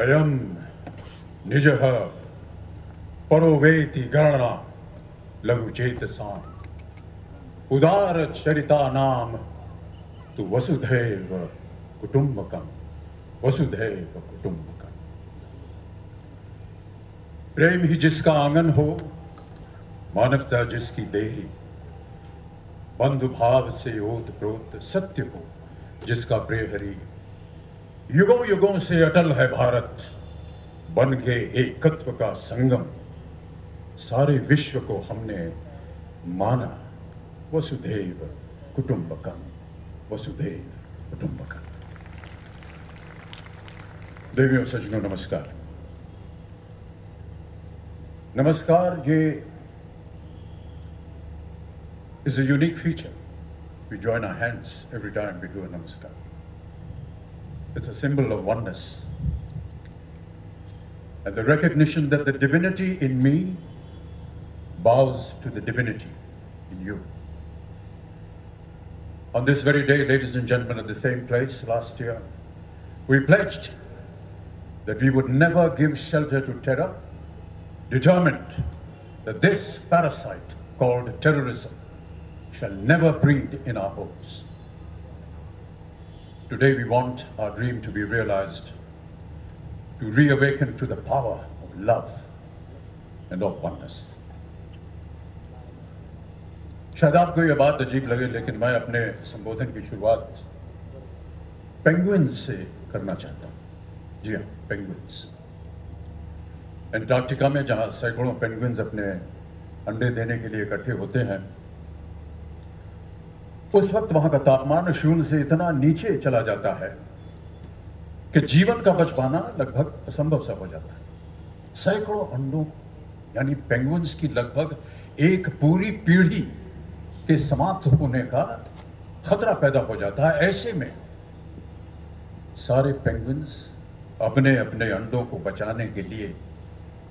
अयम निजः परो वेति गणना लघु चेतसां उदार चरिता नाम तु वसुधैव कुटुंबकम वसुधैव कुटुंबकम प्रेम ही जिसका आँगन हो, मानवता जिसकी देही, बंधु भाव से ओत प्रोत सत्य हो, जिसका प्रेहरी युगों युगों से अटल है भारत। बन के एकत्व का संगम। सारे विश्व को हमने माना। वसुधैव कुटुंबकम। वसुधैव कुटुंबकम। देवियों, सज्जनों, नमस्कार। नमस्कार, ये is a unique feature. We join our hands every time we do a namaskar. It's a symbol of oneness. And the recognition that the divinity in me bows to the divinity in you. On this very day, ladies and gentlemen, at the same place last year, we pledged that we would never give shelter to terror, determined that this parasite called terrorism shall never breed in our homes. Today, we want our dream to be realized, to reawaken to the power of love and of oneness. शायद आपको ये बात अजीब लगे लेकिन मैं अपने संबोधन की शुरुआत पेंगुइन से करना चाहता हूँ जी हाँ पेंगुइन्स एंटार्क्टिका में जहाँ सैकड़ों पेंगुइन्स अपने अंडे देने के लिए इकट्ठे होते हैं उस वक्त वहाँ का तापमान शून्य से इतना नीचे चला जाता है कि जीवन का बच पाना लगभग असंभव सा हो जाता है। सैकड़ों अंडों, यानी पेंगुइन्स की लगभग एक पूरी पीढ़ी के समाप्त होने का खतरा पैदा हो जाता है। ऐसे में सारे पेंगुइन्स अपने अपने अंडों को बचाने के लिए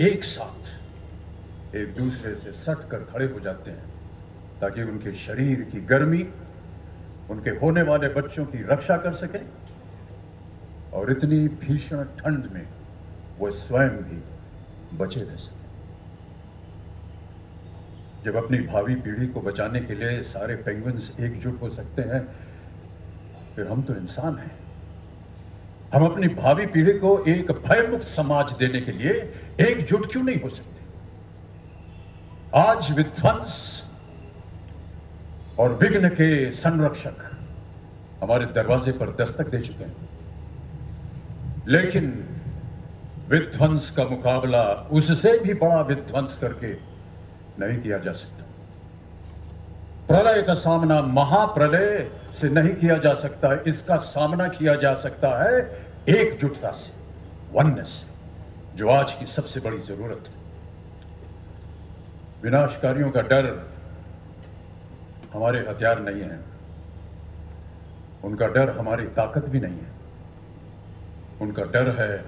एक साथ एक दूसरे से सट कर खड़े हो जाते हैं, ताकि उनके शरीर की गर्मी उनके होने वाले बच्चों की रक्षा कर सके और इतनी भीषण ठंड में वो स्वयं भी बचे रह सके। जब अपनी भावी पीढ़ी को बचाने के लिए सारे पेंगुइन्स एकजुट हो सकते हैं, फिर हम तो इंसान हैं। हम अपनी भावी पीढ़ी को एक भयमुक्त समाज देने के लिए एकजुट क्यों नहीं हो सकते? आज विध्वंस और विघ्न के संरक्षक हमारे दरवाजे पर दस्तक दे चुके हैं। लेकिन विध्वंस का मुकाबला उससे भी बड़ा विध्वंस करके नहीं किया जा सकता। प्रलय का सामना महाप्रलय से नहीं किया जा सकता है, इसका सामना किया जा सकता है एकजुटता से वननेस से, जो आज की सबसे बड़ी ज़रूरत है। विनाशकारियों का डर हमारे हथियार नहीं है। उनका डर हमारी ताकत भी नहीं है। उनका डर है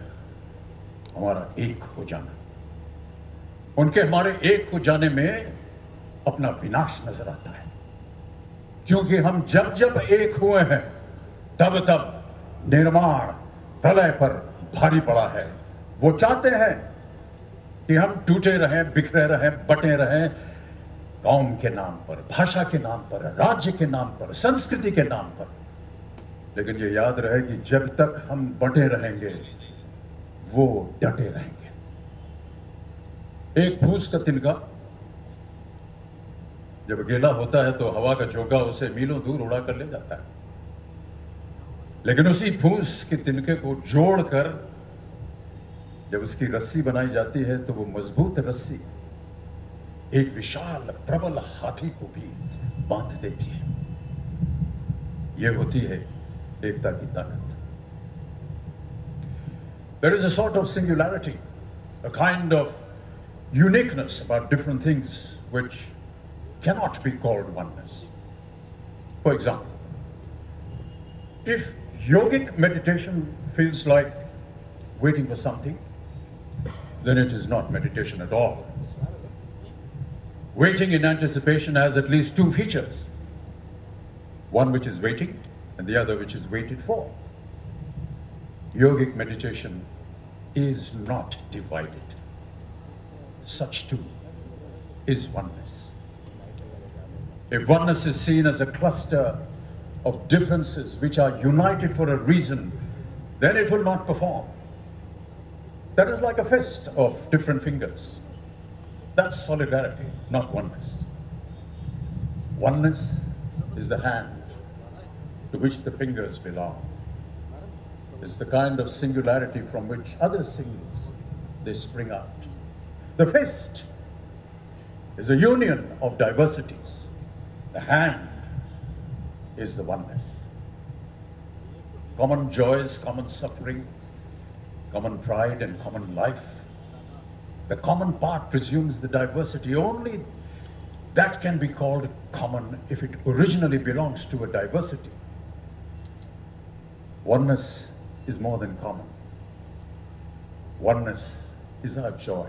हमारा एक हो जाना। उनके हमारे एक हो जाने में अपना विनाश नज़र आता है। क्योंकि हम जब जब एक हुए हैं, तब तब निर्माण प्रलय पर भारी पड़ा है। वो चाहते हैं कि हम टूटे रहें, बिखरे रहें, बटे रहें कौम के नाम पर, भाषा के नाम पर, राज्य के नाम पर, संस्कृति के नाम पर। लेकिन ये याद रहे कि जब तक हम बटे रहेंगे, वो डटे रहेंगे। एक फूस का तिनका। जब गीला होता है तो हवा का झोंका उसे मीलों दूर उड़ा कर ले जाता है। लेकिन उसी फूस के तिनके को जोड़कर, जब उसकी रस्सी बनाई जाती है तो वो मज़बूत रस्सी एक विशाल प्रबल हाथी को भी बांध देती है यह होती है एकता की ताकत There is a sort of singularity, a kind of uniqueness about different things which cannot be called oneness. For example, if yogic meditation feels like waiting for something, then it is not meditation at all. Waiting in anticipation has at least two features one which is waiting, and the other which is waited for. Yogic meditation is not divided. Such too is oneness. If oneness is seen as a cluster of differences which are united for a reason, then it will not perform. That is like a fist of different fingers. That's solidarity, not oneness. Oneness is the hand to which the fingers belong. It's the kind of singularity from which other singles they spring out. The fist is a union of diversities. The hand is the oneness. Common joys, common suffering, common pride, and common life. The common part presumes the diversity. Only that can be called common if it originally belongs to a diversity. Oneness is more than common. Oneness is our joy.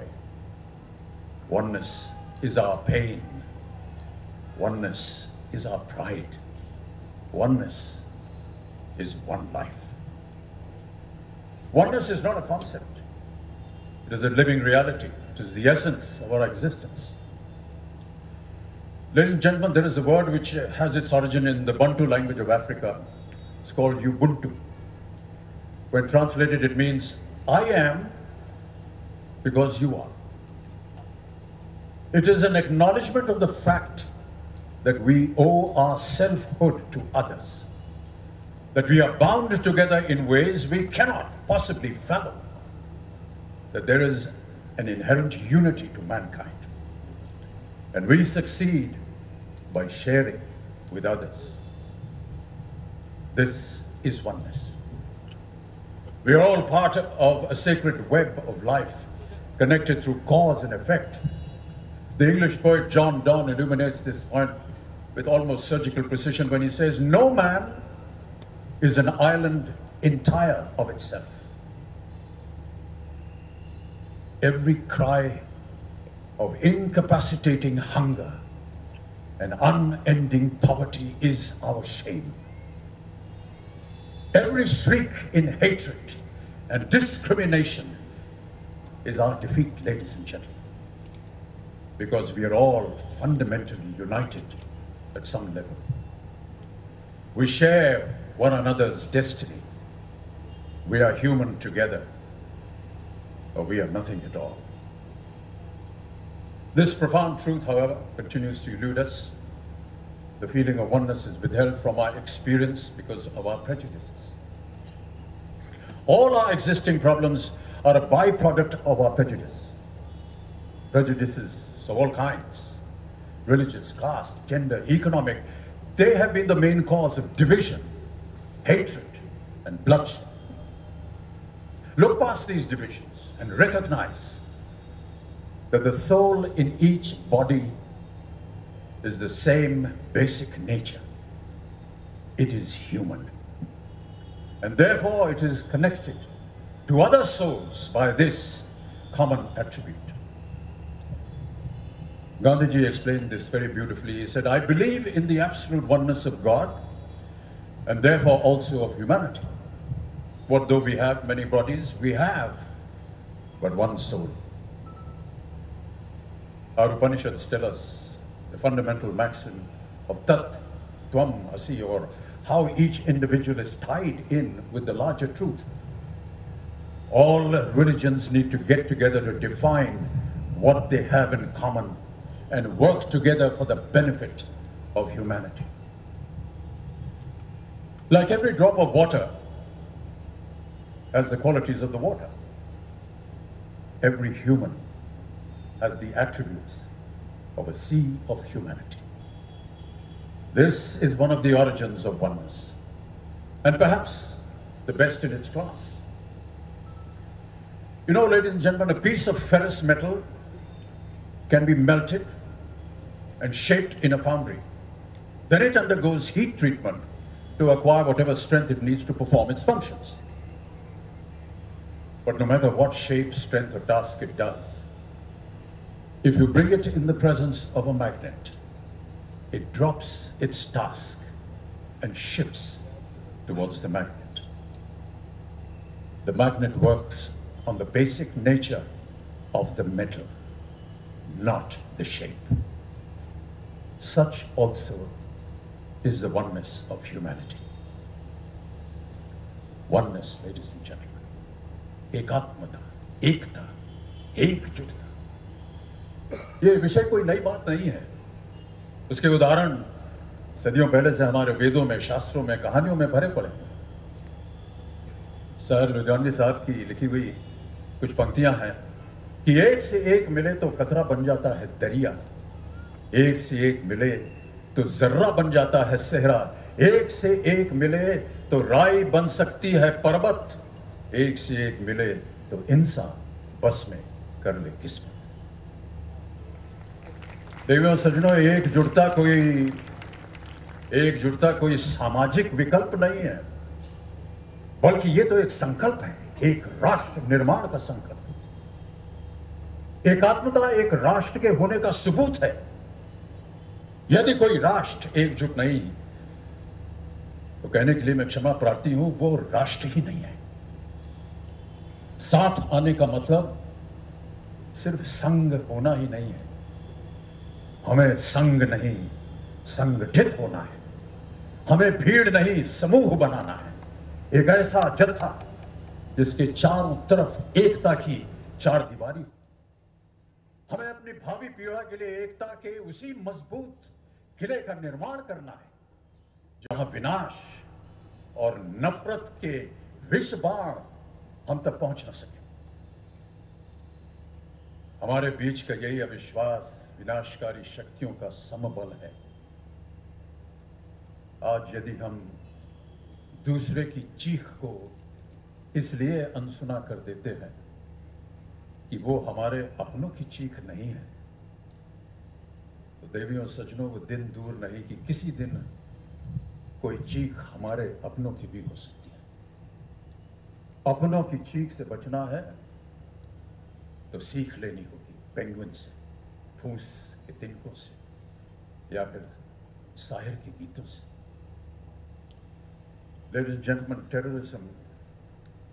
Oneness is our pain. Oneness is our pride. Oneness is one life. Oneness is not a concept. It is a living reality. It is the essence of our existence. Ladies and gentlemen, there is a word which has its origin in the Bantu language of Africa. It's called Ubuntu. When translated, it means, I am because you are. It is an acknowledgement of the fact that we owe our selfhood to others, that we are bound together in ways we cannot possibly fathom, that there is an inherent unity to mankind. And we succeed by sharing with others. This is oneness. We are all part of a sacred web of life, connected through cause and effect. The English poet John Donne illuminates this point with almost surgical precision when he says, No man is an island entire of itself. Every cry of incapacitating hunger and unending poverty is our shame. Every shriek in hatred and discrimination is our defeat, ladies and gentlemen. Because we are all fundamentally united at some level. We share one another's destiny. We are human together, or we are nothing at all. This profound truth, however, continues to elude us. The feeling of oneness is withheld from our experience because of our prejudices. All our existing problems are a byproduct of our prejudice. Prejudices of all kinds religious, caste, gender, economic they have been the main cause of division, hatred, and bloodshed. Look past these divisions and recognize that the soul in each body is the same basic nature. It is human. And therefore it is connected to other souls by this common attribute. Gandhiji explained this very beautifully. He said, I believe in the absolute oneness of God and therefore also of humanity. What though we have many bodies, we have but one soul. Our Upanishads tell us the fundamental maxim of Tat Tvam Asi, or how each individual is tied in with the larger truth. All religions need to get together to define what they have in common and work together for the benefit of humanity. Like every drop of water has the qualities of the water, every human has the attributes of a sea of humanity. This is one of the origins of oneness, and perhaps the best in its class. You know, ladies and gentlemen, a piece of ferrous metal can be melted and shaped in a foundry. Then it undergoes heat treatment to acquire whatever strength it needs to perform its functions. But no matter what shape, strength, or task it does, if you bring it in the presence of a magnet, it drops its task and shifts towards the magnet. The magnet works on the basic nature of the metal, not the shape. Such also is the oneness of humanity. Oneness, ladies and gentlemen. एकात्मता, एकता, एकजुटता। ये विषय कोई नई बात नहीं है। उसके उदाहरण सदियों पहले से हमारे वेदों में, शास्त्रों में, कहानियों में भरे पड़े हैं। सर लुधियानवी साहब की लिखी हुई कुछ पंक्तियाँ हैं कि एक से एक मिले तो कतरा बन जाता है दरिया। एक से एक मिले तो जर्रा बन जाता है सेहरा। एक से एक मिले तो राई बन सकती है पर्वत। एक से एक मिले तो इंसान बस में कर ले किस्मत। देवियों, सजनों एकजुटता कोई एकजुटता कोई सामाजिक विकल्प नहीं है, बल्कि ये तो एक संकल्प है, एक राष्ट्र निर्माण का संकल्प। एकात्मता एक राष्ट्र के होने का सबूत है। यदि कोई राष्ट्र एकजुट नहीं तो कहने के लिए मैं क्षमा प्रार्थी हूँ, वो राष्ट्र ही नहीं है। साथ आने का मतलब सिर्फ़ संग होना ही नहीं है। हमें संग नहीं, संगठित होना है। हमें भीड़ नहीं, समूह बनाना है। एक ऐसा जत्था जिसके चारों तरफ़ एकता की चार दीवारी हमें अपनी भावी पीढ़ा के लिए एकता के उसी मज़बूत किले का निर्माण करना है, जहाँ विनाश और नफरत के विष बाण हम तक पहुँच ना सके। हमारे बीच का यही अविश्वास, विनाशकारी शक्तियों का समबल है। आज यदि हम दूसरे की चीख को इसलिए अनसुना कर देते हैं कि वो हमारे अपनों की चीख नहीं है तो देवियों, सजनों, वो दिन दूर नहीं कि किसी दिन कोई चीख हमारे अपनों की भी हो सकती है। अपनों की चीख से बचना है तो सीख लेनी होगी पेंगुइन से फूस के तिनकों से या फिर साहिर के गीतों से Ladies and gentlemen, terrorism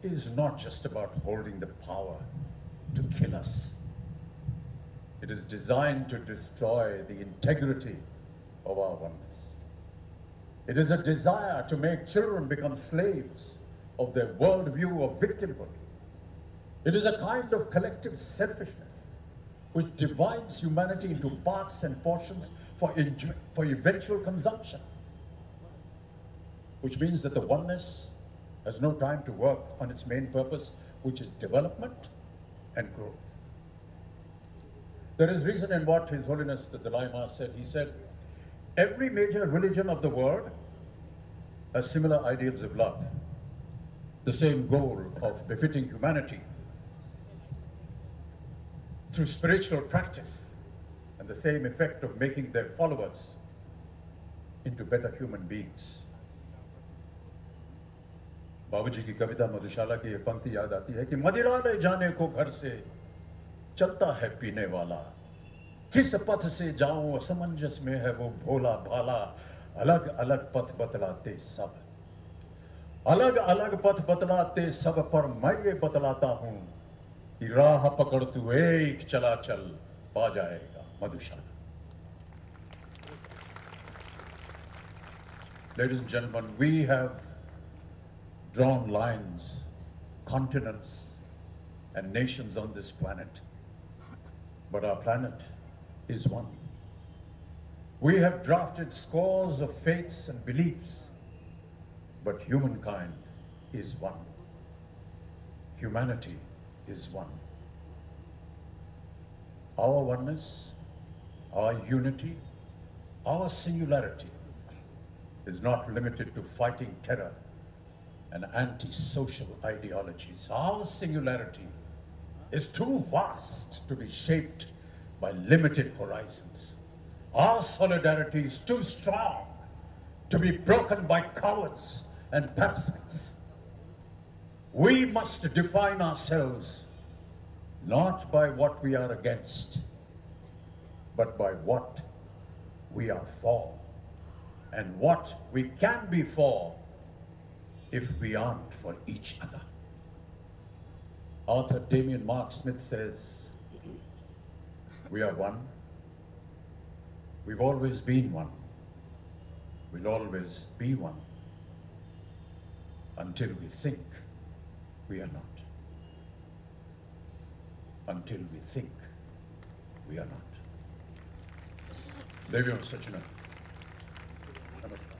is not just about holding the power to kill us. It is designed to destroy the integrity of our oneness. It is a desire to make children become slaves of their worldview of victimhood. It is a kind of collective selfishness which divides humanity into parts and portions for, for eventual consumption. Which means that the oneness has no time to work on its main purpose, which is development and growth. There is reason in what His Holiness the Dalai Lama said. He said, every major religion of the world has similar ideals of love, the same goal of befitting humanity through spiritual practice, and the same effect of making their followers into better human beings. बाबूजी की कविता मधुशाला की ये पंक्ति याद आती है कि मदिरा ले जाने को घर से चलता है पीने वाला किस पथ से जाऊँ असमंजस में है वो भोला भाला अलग अलग पथ बतलाते सब अलग अलग पथ बतलाते सब पर मैं ये बतलाता हूँ कि राह पकड़ तू एक चला चल पा जाएगा मधुशाला Ladies and gentlemen, we have drawn lines, continents, and nations on this planet. But our planet is one. We have drafted scores of faiths and beliefs, but humankind is one. Humanity is one. Our oneness, our unity, our singularity is not limited to fighting terror and anti-social ideologies. Our singularity is too vast to be shaped by limited horizons. Our solidarity is too strong to be broken by cowards and parasites. We must define ourselves not by what we are against, but by what we are for and what we can be for if we aren't for each other. Author Damien Mark Smith says, We are one. We've always been one. We'll always be one until we think we are not. Until we think we are not. Devi Sachina. Namaskar.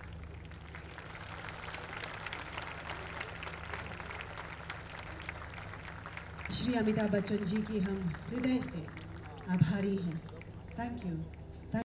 Shri Amitabh Bachchan ji की हम हृदय से आभारी हैं thank you